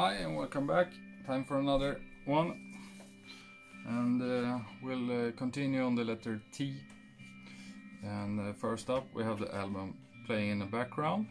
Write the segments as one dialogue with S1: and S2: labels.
S1: Hi and welcome back. Time for another one. And uh, we'll uh, continue on the letter T. And uh, first up we have the album playing in the background.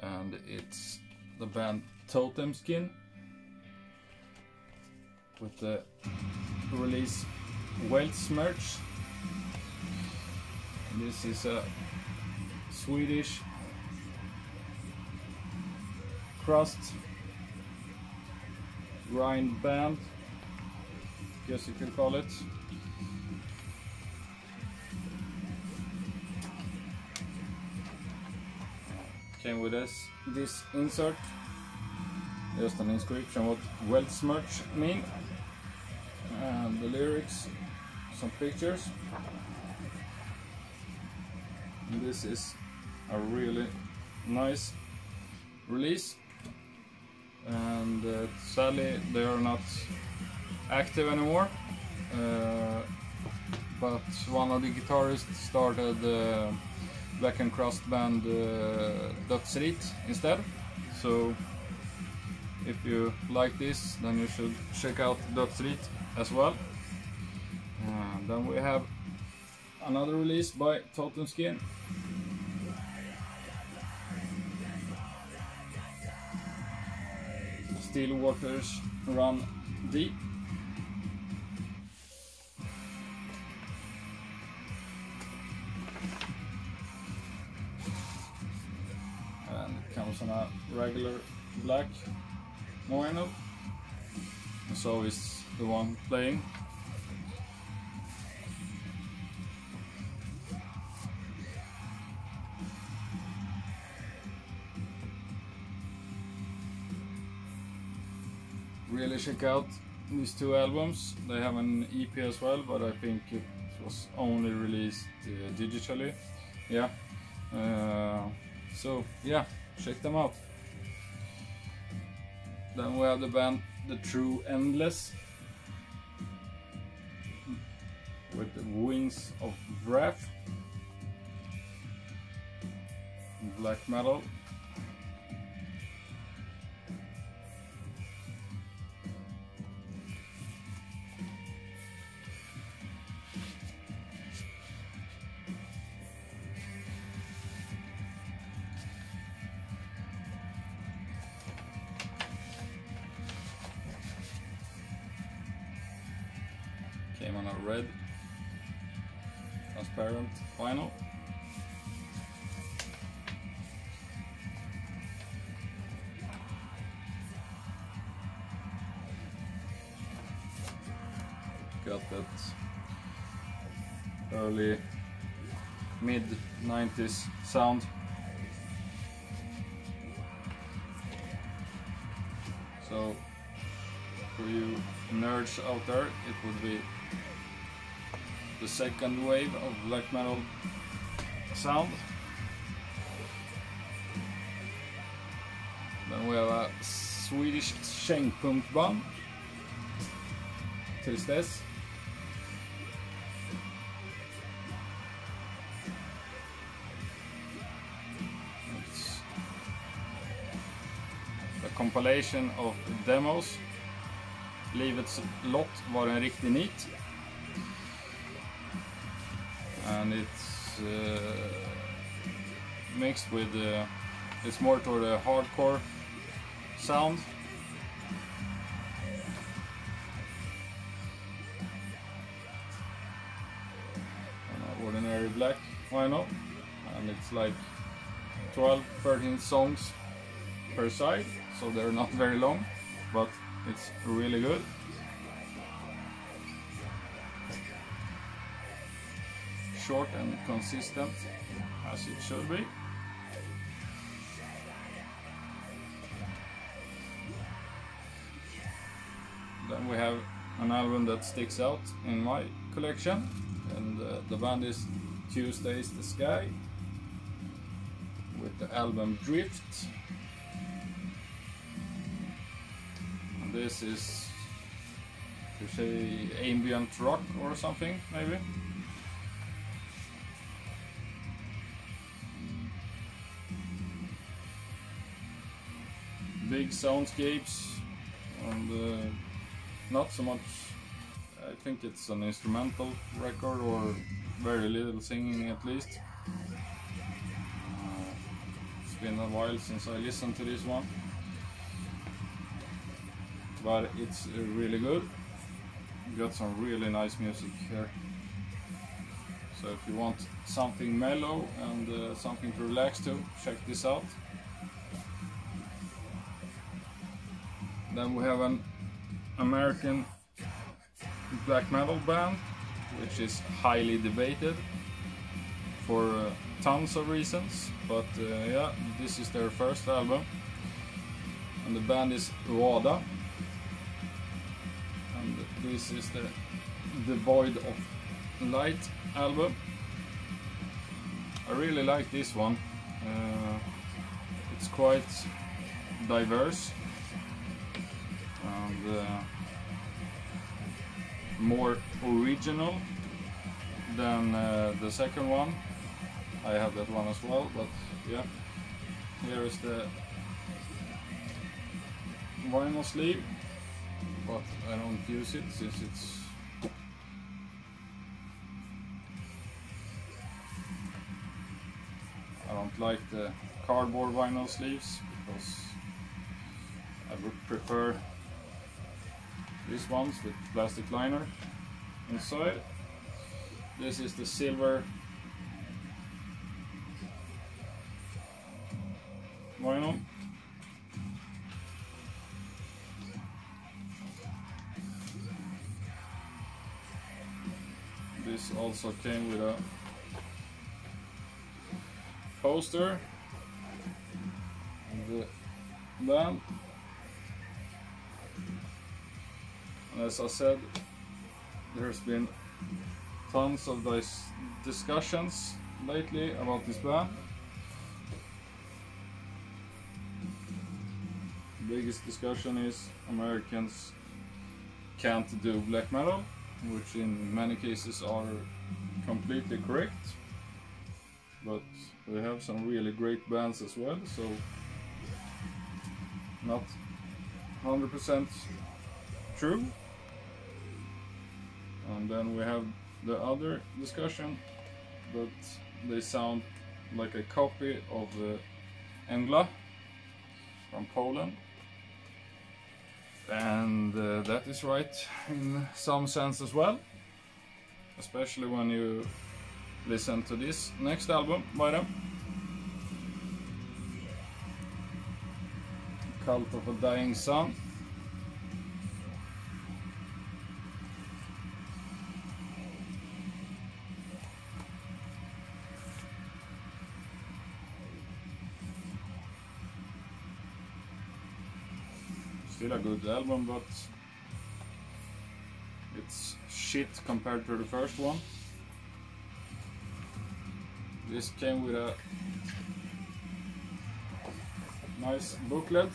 S1: And it's the band Totem Skin with the release Weltschmersz. This is a Swedish crust grind band, guess you could call it. Came with this, this insert, just an inscription what Weltschmersz mean, and the lyrics, some pictures. And this is a really nice release and uh, sadly they are not active anymore. Uh, but one of the guitarists started uh, Black and Crust band uh, Dödsrit instead. So if you like this then you should check out Dödsrit as well. And then we have another release by Totem Skin still waters run deep. And it comes on a regular black. And so is the one playing. Really check out these two albums. They have an EP as well, but I think it was only released uh, digitally. Yeah. Uh, so yeah, check them out. Then we have the band The True Endless with the Wings of Wrath, black metal. Came on a red transparent vinyl. Got that early mid 90s sound. So for you nerds out there, it would be the second wave of black metal sound. Then we have a Swedish kängpunk band. Tristess. It's a compilation of demos. Livets lott var en riktig nit. And it's uh, mixed with uh, it's more toward a hardcore sound. Ordinary black vinyl and it's like 12 13 songs per side so they're not very long but it's really good short and consistent as it should be. Then we have an album that sticks out in my collection and uh, the band is Tuesday's the Sky with the album Drift. And this is to say ambient rock or something maybe. Big soundscapes and uh, not so much I think it's an instrumental record or very little singing at least. Uh, it's been a while since I listened to this one but it's uh, really good. Got some really nice music here. So if you want something mellow and uh, something to relax to check this out then we have an American black metal band which is highly debated for uh, tons of reasons but uh, yeah this is their first album. And the band is Uada. And this is the Devoid of Light album. I really like this one. Uh, it's quite diverse uh, more original than uh, the second one. I have that one as well, but yeah. Here is the vinyl sleeve, but I don't use it since it's I don't like the cardboard vinyl sleeves because I would prefer these ones with plastic liner inside. This is the silver vinyl. This also came with a poster and the band as I said, there's been tons of these discussions lately about this band. Biggest discussion is Americans can't do black metal, which in many cases are completely correct. But we have some really great bands as well, so not 100% true. And then we have the other discussion that they sound like a copy of the Mgła from Poland. And uh, that is right in some sense as well. Especially when you listen to this next album by them. Cult of a Dying Sun. Good album, but it's shit compared to the first one. This came with a nice booklet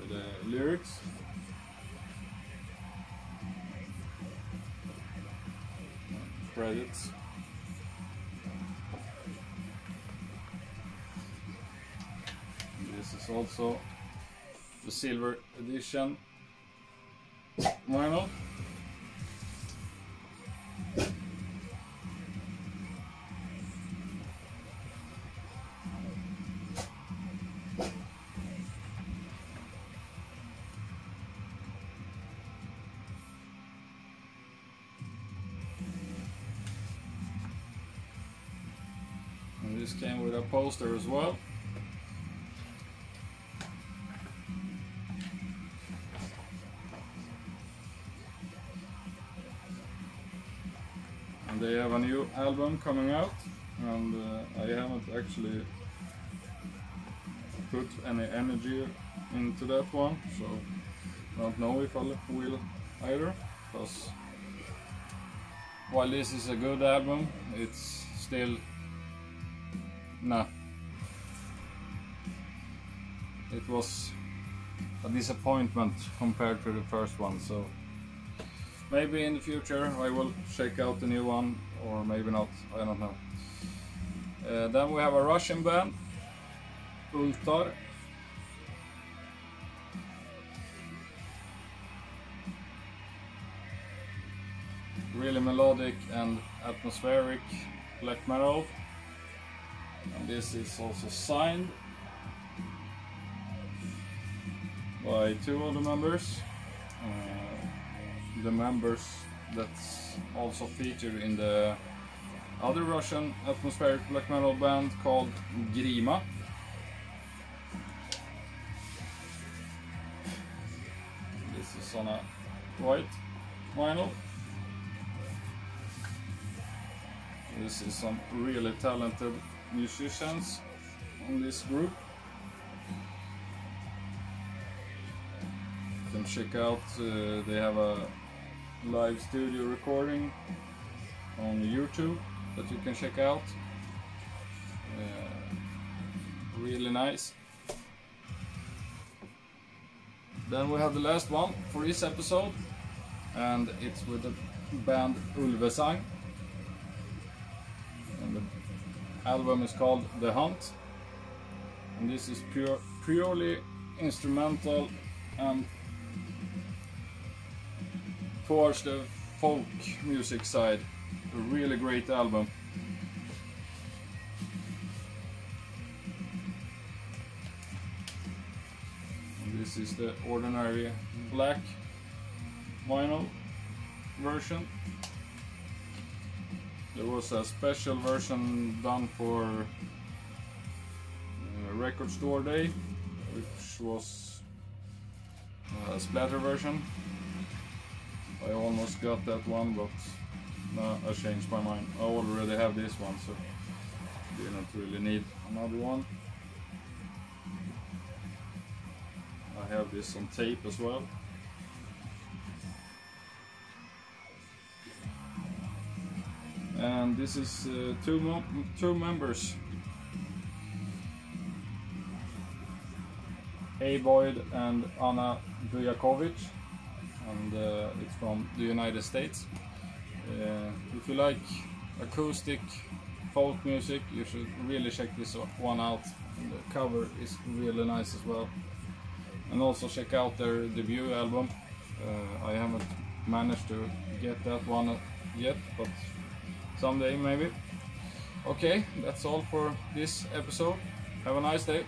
S1: with the lyrics. Credits. Also the silver edition vinyl. And this came with a poster as well. Album coming out, and uh, I haven't actually put any energy into that one, so I don't know if I will either. Because while this is a good album, it's still nah. It was a disappointment compared to the first one, so maybe in the future I will check out the new one, or maybe not, I don't know. Uh, then we have a Russian band, Ultar. Really melodic and atmospheric black metal. And this is also signed by two of the members. Uh, the members that's also featured in the other Russian atmospheric black metal band called Grima. This is on a white vinyl. This is some really talented musicians on this group. You can check out, uh, they have a live studio recording on YouTube that you can check out. Uh, really nice. Then we have the last one for this episode, and it's with the band Ulvesang. And the album is called The Hunt. And this is pure, purely instrumental and towards the folk music side. A really great album. And this is the ordinary black vinyl version. There was a special version done for uh, Record Store Day, which was a splatter version. I almost got that one, but no, I changed my mind. I already have this one, so didn't really need another one. I have this on tape as well. And this is uh, two, two members. A. Boyd and Anna Bujakovic and uh, it's from the United States. Uh, if you like acoustic folk music, you should really check this one out. And the cover is really nice as well. And also check out their debut album. Uh, I haven't managed to get that one yet, but someday maybe. Okay, that's all for this episode. Have a nice day.